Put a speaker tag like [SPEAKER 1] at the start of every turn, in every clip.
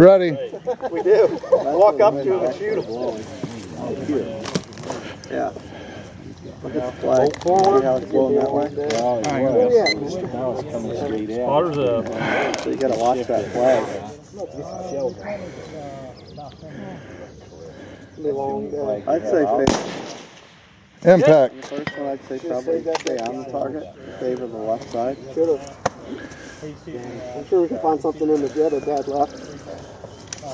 [SPEAKER 1] Ready.
[SPEAKER 2] We do. Walk up to him and shoot him.
[SPEAKER 3] Yeah. Look at the flag. See how it's blowing that way?
[SPEAKER 2] Now it's coming straight in.
[SPEAKER 4] Spotter's up.
[SPEAKER 3] So you gotta watch that flag. I'd say fa-
[SPEAKER 1] Impact.
[SPEAKER 3] first one, I'd say probably stay on the target, favor the left side. Should have.
[SPEAKER 5] I'm sure we can find something in the jet at that left.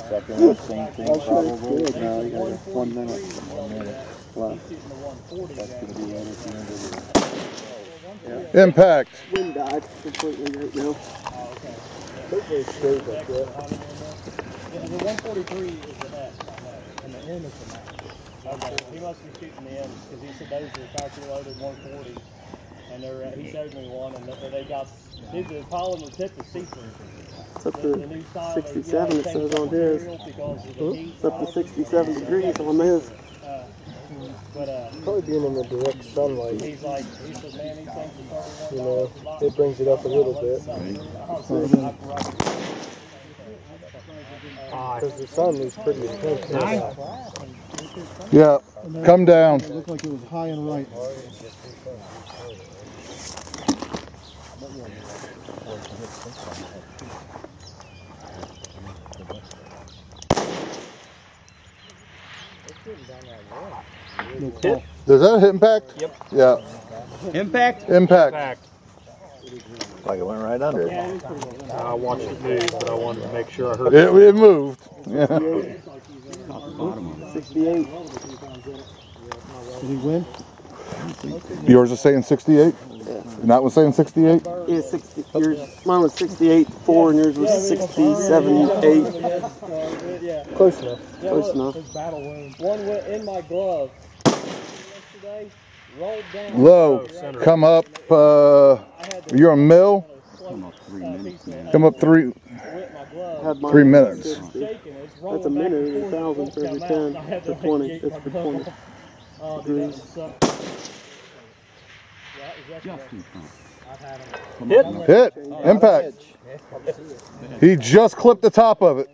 [SPEAKER 2] Second one, same thing probably.
[SPEAKER 3] No, you got one minute
[SPEAKER 2] One minute.
[SPEAKER 3] left.
[SPEAKER 2] That's gonna be right at the end of the
[SPEAKER 1] Impact.
[SPEAKER 5] Wind died completely right now.
[SPEAKER 4] Yeah, the 143 is the best, and the M is the max. Okay, he must be shooting the M's because he said those are factory loaded 140s, and they're uh, he showed me one, and they, they got these the polymer tip is see-through.
[SPEAKER 5] It's up
[SPEAKER 4] The, the
[SPEAKER 5] to
[SPEAKER 4] new style, they-
[SPEAKER 5] 67 it says on his.
[SPEAKER 4] materials Because of the heat.
[SPEAKER 5] It's up to 67 degrees on his.
[SPEAKER 4] Uh, but uh,
[SPEAKER 6] Probably being in the direct sunlight,
[SPEAKER 4] he's like, he said, man, these things
[SPEAKER 6] you know, it brings it up a little bit. Because the sun is pretty intense.
[SPEAKER 1] Yeah. Come down.
[SPEAKER 5] It looked like it was high and right.
[SPEAKER 1] Does that hit impact?
[SPEAKER 4] Yep.
[SPEAKER 1] Yeah.
[SPEAKER 4] Impact?
[SPEAKER 1] Impact.
[SPEAKER 4] Fact.
[SPEAKER 2] Like it went right under it.
[SPEAKER 4] I watched it move, but I wanted to make sure I heard
[SPEAKER 1] It, it moved. Yeah.
[SPEAKER 5] 68. Did he win?
[SPEAKER 1] Yours is saying 68? And that was saying 68?
[SPEAKER 5] Yeah, 60. Yours, mine was 68, 4, and yours was 67, 8.
[SPEAKER 6] Close enough.
[SPEAKER 5] Close enough.
[SPEAKER 4] His battle wound. One went in my glove yesterday, rolled down.
[SPEAKER 1] Low. Come up. Uh, you're a mill. Come up three.
[SPEAKER 5] Had mine
[SPEAKER 1] Three
[SPEAKER 5] at
[SPEAKER 1] minutes.
[SPEAKER 5] 60.
[SPEAKER 4] Shaking,
[SPEAKER 5] That's a minute,
[SPEAKER 4] and
[SPEAKER 5] a thousand for every 10.
[SPEAKER 4] out.
[SPEAKER 5] For 20.
[SPEAKER 4] yank
[SPEAKER 5] It's
[SPEAKER 4] my
[SPEAKER 5] for
[SPEAKER 4] glove
[SPEAKER 5] 20.
[SPEAKER 4] off. Oh, dude, that would suck. Yeah, exactly. I've had 'em.
[SPEAKER 1] Hit. Impact. He just clipped the top of it.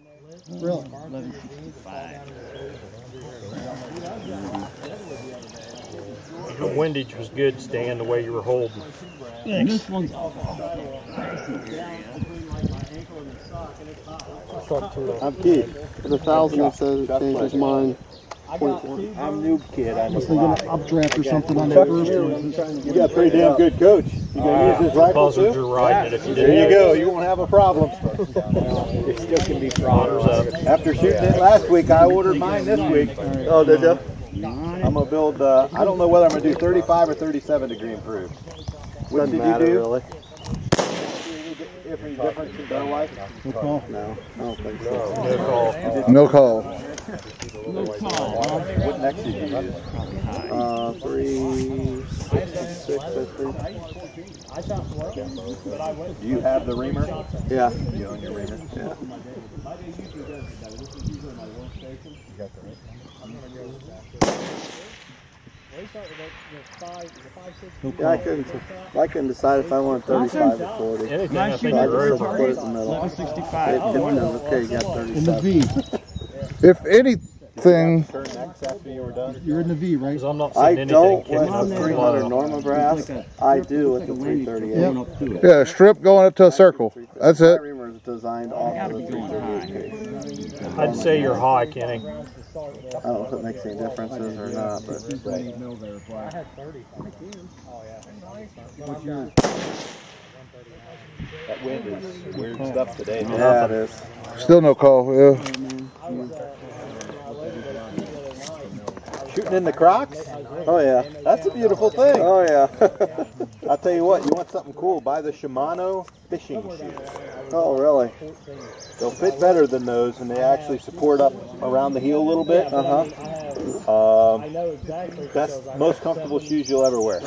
[SPEAKER 4] The windage was good, Stan, the way you were holding.
[SPEAKER 5] I'm kid. For the thousand, it says it changes mine. Point one.
[SPEAKER 2] I'm new kid. I'm
[SPEAKER 5] was thinking updraft or something on that first one.
[SPEAKER 2] You got a pretty damn good coach. You gonna use his rifle
[SPEAKER 4] Buzzards
[SPEAKER 2] too?
[SPEAKER 4] are riding it if you
[SPEAKER 2] There
[SPEAKER 4] didn't.
[SPEAKER 2] you go. You won't have a problem.
[SPEAKER 4] It still can be Spotters up.
[SPEAKER 2] After shooting it last week, I ordered mine this week.
[SPEAKER 3] Oh, did you?
[SPEAKER 2] I'm gonna build. Uh, I don't know whether I'm gonna do 35 or 37 degree improve. Which
[SPEAKER 3] Doesn't
[SPEAKER 2] did you do?
[SPEAKER 3] really.
[SPEAKER 2] Any difference in bow life?
[SPEAKER 3] No, I don't think so.
[SPEAKER 4] No call.
[SPEAKER 1] No call.
[SPEAKER 2] What next did you use?
[SPEAKER 3] Uh, three, six, six, I think.
[SPEAKER 2] Do you have the reamer?
[SPEAKER 3] Yeah.
[SPEAKER 2] You own your reamer?
[SPEAKER 3] Yeah. Yeah, I couldn't. I couldn't decide if I wanted 35 or 40.
[SPEAKER 4] Anything, I think
[SPEAKER 3] So I
[SPEAKER 4] you're
[SPEAKER 3] put it in the middle. 65. Okay, you got 37.
[SPEAKER 1] If anything,
[SPEAKER 2] Turn next after
[SPEAKER 5] you're in the V, right?
[SPEAKER 4] I'm not
[SPEAKER 3] I don't with
[SPEAKER 4] kicking
[SPEAKER 3] the 300
[SPEAKER 4] the
[SPEAKER 3] Norma brass. I do with the 338.
[SPEAKER 1] yeah, strip going up to a circle. That's it.
[SPEAKER 3] Reamer is designed off of the 338 case.
[SPEAKER 4] I'd say you're high, Kenny.
[SPEAKER 3] I don't know if it makes any differences or not, but I had 30. Oh, yeah.
[SPEAKER 2] That wind is weird stuff today.
[SPEAKER 3] yeah, it is.
[SPEAKER 1] Still no call. Yeah.
[SPEAKER 2] In the Crocs?
[SPEAKER 3] Oh yeah.
[SPEAKER 2] That's a beautiful thing.
[SPEAKER 3] Oh yeah.
[SPEAKER 2] I'll tell you what, you want something cool, buy the Shimano fishing shoes.
[SPEAKER 3] oh really?
[SPEAKER 2] They'll fit better than those and they actually support up around the heel a little bit.
[SPEAKER 3] Uh huh.
[SPEAKER 2] Um, best, most comfortable shoes you'll ever wear.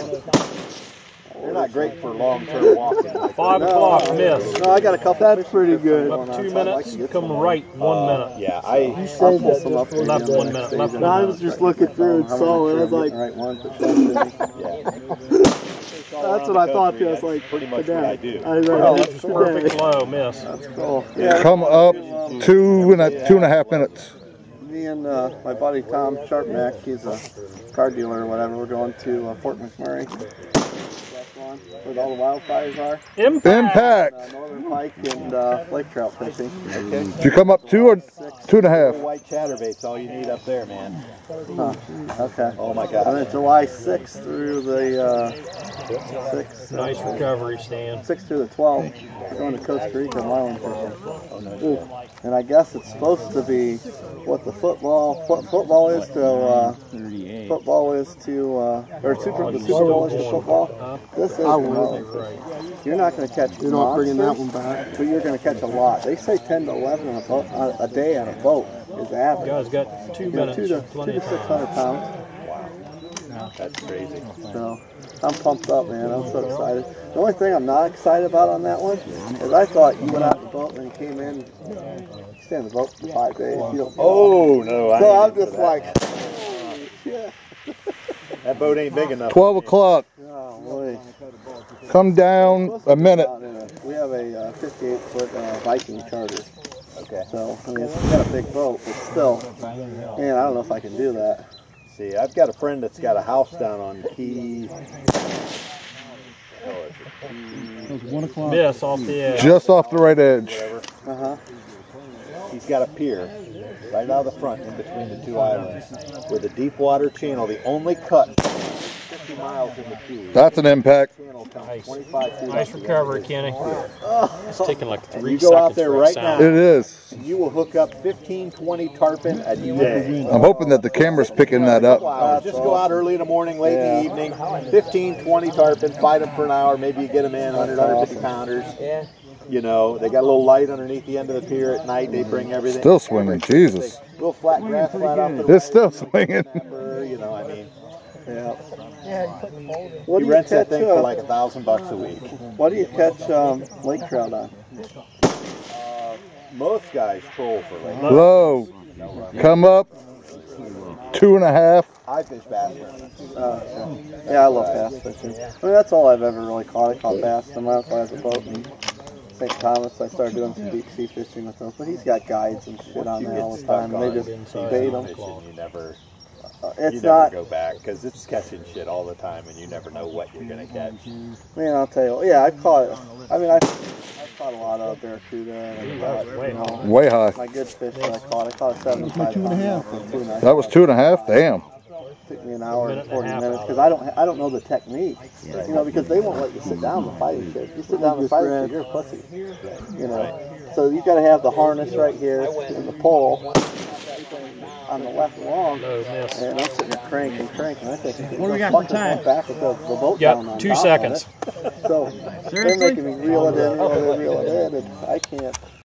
[SPEAKER 2] They're not great for long-term walking.
[SPEAKER 4] Five o'clock, miss.
[SPEAKER 3] No, I got a couple. That's pretty good.
[SPEAKER 4] Up two minutes, come right one minute.
[SPEAKER 2] Yeah, I
[SPEAKER 3] I'll pull some up.
[SPEAKER 4] Left one minute, left one
[SPEAKER 5] I was just looking through and saw it. I was like,
[SPEAKER 3] Right one, but that's That's what I thought. It was like
[SPEAKER 2] pretty much what I do.
[SPEAKER 3] I read
[SPEAKER 4] Oh, that's perfect
[SPEAKER 3] today.
[SPEAKER 4] low miss.
[SPEAKER 3] That's cool. Yeah.
[SPEAKER 1] Come up two and a two and a half minutes.
[SPEAKER 3] Me and uh, my buddy Tom Sharpneck, he's a car dealer or whatever. We're going to uh, Fort McMurray. That's one where all the wildfires are.
[SPEAKER 4] Impact.
[SPEAKER 1] Impact.
[SPEAKER 3] Uh, Northern Pike and uh, lake trout fishing.
[SPEAKER 2] Okay.
[SPEAKER 1] Did you come up two or two and a half?
[SPEAKER 2] White chatterbait's all you need up there, man.
[SPEAKER 3] Huh. Okay.
[SPEAKER 2] Oh my God.
[SPEAKER 3] And
[SPEAKER 2] god.
[SPEAKER 3] then July 6th through the uh, 6th, uh,
[SPEAKER 4] Nice recovery, Stan.
[SPEAKER 3] 6th through the 12th, going to Costa Rica marlin fishing. Ooh. And I guess it's supposed to be what the football what football is to uh, football is to uh, or super the Super Bowl is to football. This is no. You're not going to catch.
[SPEAKER 5] You're not bringing that one back.
[SPEAKER 3] but you're going to catch a lot. They say 10 to 11 on a, boat, on a day on a boat is average.
[SPEAKER 4] Guys got two
[SPEAKER 3] You know,
[SPEAKER 4] minutes.
[SPEAKER 3] two to, two to 600 pounds. Wow.
[SPEAKER 2] That's crazy.
[SPEAKER 3] So I'm pumped up, man. I'm so excited. The only thing I'm not excited about on that one is I thought you went out the boat and came in. You stay in the boat for five days. You don't.
[SPEAKER 2] Oh no! I
[SPEAKER 3] So I'm just like, holy shit.
[SPEAKER 2] that boat ain't big enough.
[SPEAKER 1] Twelve o'clock.
[SPEAKER 3] Boy.
[SPEAKER 1] Come down a minute.
[SPEAKER 3] Out in a- We have a uh, 58 foot uh, Viking charter.
[SPEAKER 2] Okay.
[SPEAKER 3] So I mean, it's got a big boat, but still, man, I don't know if I can do that.
[SPEAKER 2] See, I've got a friend that's got a house down on Key.
[SPEAKER 4] Miss off the edge.
[SPEAKER 1] Just off the right edge.
[SPEAKER 3] Uh huh.
[SPEAKER 2] He's got a pier right out of the front in between the two islands with a deep water channel. The only cut 50 miles in the key.
[SPEAKER 1] That's an impact.
[SPEAKER 4] Nice. Nice recovery, Kenny. It's taking like three
[SPEAKER 2] you go out
[SPEAKER 4] seconds
[SPEAKER 2] there
[SPEAKER 4] for a
[SPEAKER 2] right
[SPEAKER 4] sound.
[SPEAKER 1] It is.
[SPEAKER 2] You will hook up 15, 20 tarpon a day.
[SPEAKER 1] I'm hoping that the camera's picking that up.
[SPEAKER 2] Wow, just go out early in the morning, late in the evening, 15, 20 tarpon, fight them for an hour, maybe you get them in, 100, 150 pounders. Yeah. You know, they got a little light underneath the end of the pier at night, they bring mm. everything.
[SPEAKER 1] Still swimming. Jesus.
[SPEAKER 2] Little flat grass flat off the
[SPEAKER 1] It's still swinging.
[SPEAKER 2] snapper, you know, I mean,
[SPEAKER 3] Yeah. What
[SPEAKER 2] he
[SPEAKER 3] do you
[SPEAKER 2] rents that
[SPEAKER 3] catch?
[SPEAKER 2] thing for
[SPEAKER 3] Uh,
[SPEAKER 2] like a thousand bucks a week.
[SPEAKER 3] what do you catch um, lake trout on?
[SPEAKER 2] Most guys troll for like,
[SPEAKER 1] Low. Come up. Two and a half.
[SPEAKER 2] I fish bass.
[SPEAKER 3] Uh, yeah. yeah, I love bass fishing. I mean, that's all I've ever really caught. I caught bass. And my uncle has a boat in St. Thomas. I started doing some deep sea fishing with him. But he's got guides and shit on there all the time. And they just bait them.
[SPEAKER 2] fishing, you never,
[SPEAKER 3] Uh,
[SPEAKER 2] you
[SPEAKER 3] it's
[SPEAKER 2] never
[SPEAKER 3] not,
[SPEAKER 2] go back because it's catching shit all the time and you never know what you're gonna catch.
[SPEAKER 3] man, I'll tell you. Yeah, I caught, I mean, I, I caught a lot of barracuda and I caught, you know,
[SPEAKER 1] Way high.
[SPEAKER 3] my good fish that I caught. I caught a 75 pound with tuna.
[SPEAKER 1] That was two and a half. Damn.
[SPEAKER 3] took me an hour and
[SPEAKER 4] Minute and a
[SPEAKER 3] 40 minutes because I don't I don't know the technique. You know, because they won't let you sit down to fighting fish. You sit down to fighting fish, you're a pussy. You know, so you got to have the harness right here and the pole on the left long.
[SPEAKER 4] No miss.
[SPEAKER 3] And I'm sitting there cranking, cranking. I think
[SPEAKER 6] What do we got for time?
[SPEAKER 3] Back with the, the boat down on
[SPEAKER 4] two seconds.
[SPEAKER 3] it. So they're making me reel it in, reel it in, reel it in, and I can't.